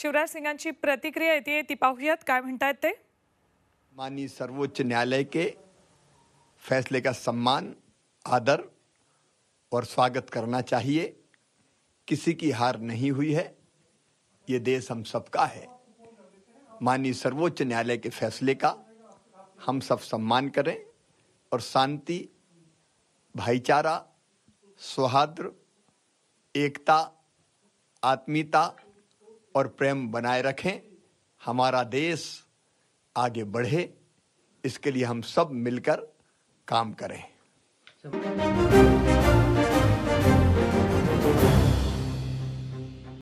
शिवराज सिंगांची प्रतिक्रिया येते, ती पाहूयात. काय म्हणतायत ते? माननीय सर्वोच्च न्यायालय के फैसले का सम्मान, आदर और स्वागत करना चाहिए। किसी की हार नहीं हुई है, ये देश हम सबका है। माननीय सर्वोच्च न्यायालय के फैसले का हम सब सम्मान करें और शांति, भाईचारा, सौहार्द, एकता, आत्मीयता और प्रेम बनाए रखें, हमारा देश आगे बढ़े, इसके लिए हम सब मिलकर काम करें।